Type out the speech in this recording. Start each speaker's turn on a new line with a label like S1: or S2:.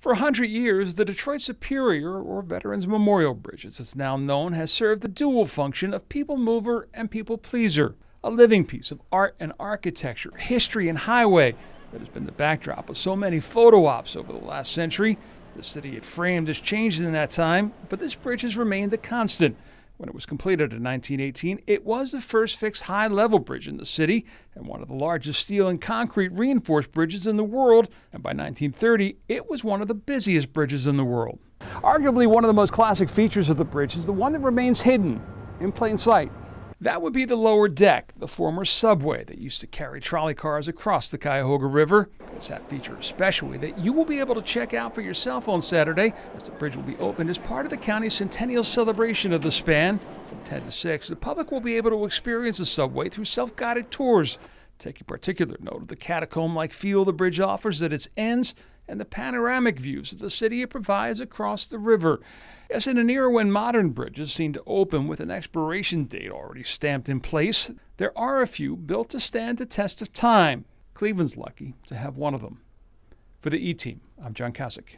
S1: For a hundred years, the Detroit Superior, or Veterans Memorial Bridge, as it's now known, has served the dual function of people mover and people pleaser, a living piece of art and architecture, history and highway that has been the backdrop of so many photo ops over the last century. The city it framed has changed in that time, but this bridge has remained a constant. When it was completed in 1918, it was the first fixed high level bridge in the city and one of the largest steel and concrete reinforced bridges in the world. And by 1930, it was one of the busiest bridges in the world. Arguably, one of the most classic features of the bridge is the one that remains hidden in plain sight. That would be the lower deck, the former subway that used to carry trolley cars across the Cuyahoga River. It's that feature especially that you will be able to check out for yourself on Saturday as the bridge will be opened as part of the county's centennial celebration of the span. From 10 to 6, the public will be able to experience the subway through self-guided tours. Taking particular note of the catacomb-like feel the bridge offers at its ends and the panoramic views of the city it provides across the river. Yes, in an era when modern bridges seem to open with an expiration date already stamped in place, there are a few built to stand the test of time. Cleveland's lucky to have one of them. For the E Team, I'm John Kosich.